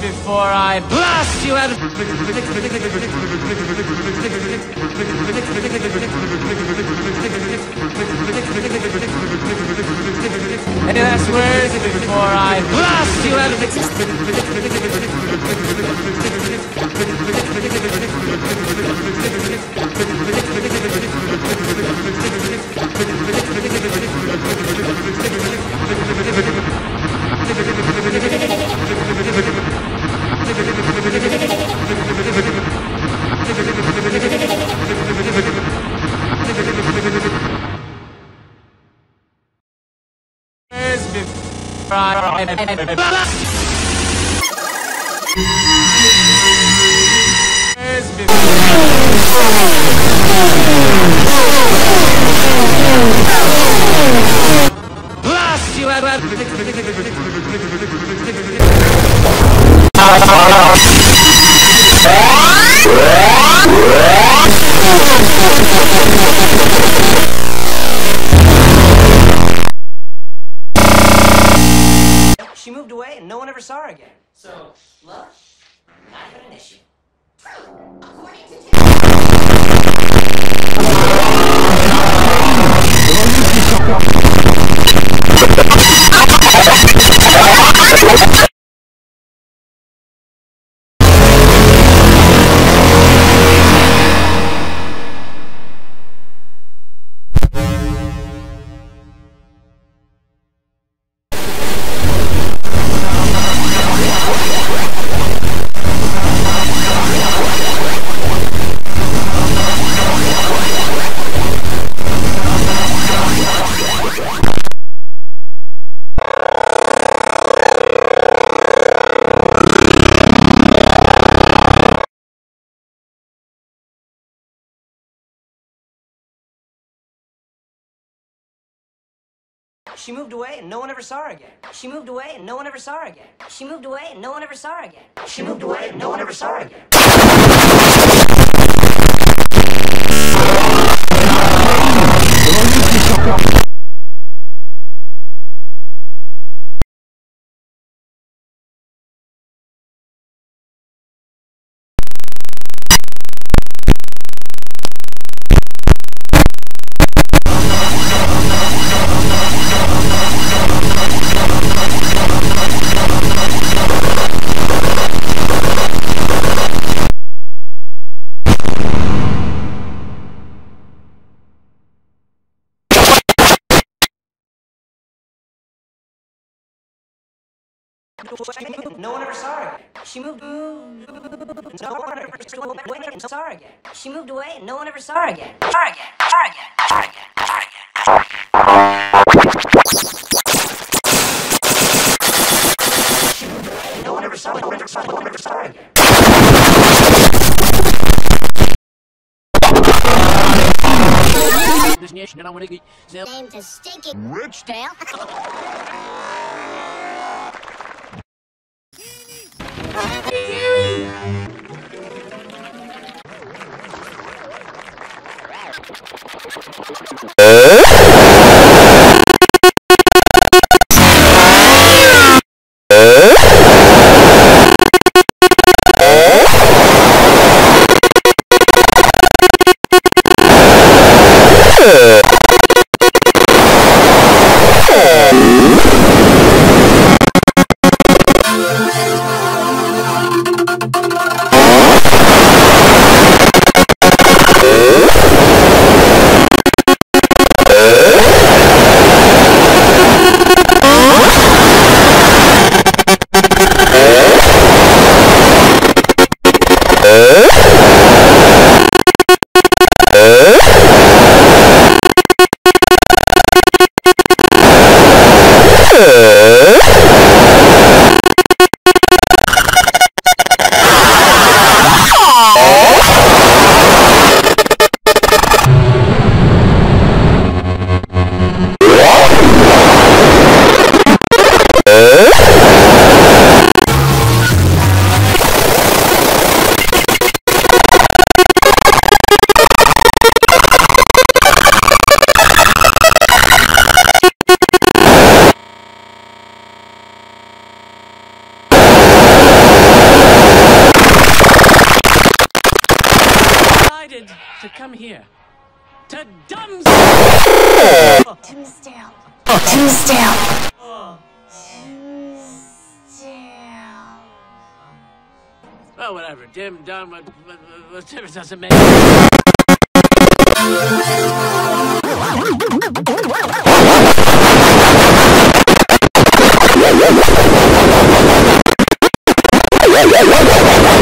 before I blast you out of. Any last words before I blast you out of existence? Blast you out So, left She moved away and no one ever saw her again. She moved away and no one ever saw her again. She moved away and no one ever saw her again. She moved away and no one ever saw her again. No one ever saw her. She moved. No one ever saw her again. She moved away and no one ever saw her again. Saw her again. Saw her again. Saw her again. Saw her again. She moved away no one ever saw her. No one ever saw her. No one ever saw her again. Name to stinky rich Yeah. good. Tail. to come here. To Dumbs. Dimmsdale. Dimmsdale. Oh, whatever. Dim, dumb, what, what, what difference does it make? Yeah, yeah, yeah, yeah, yeah.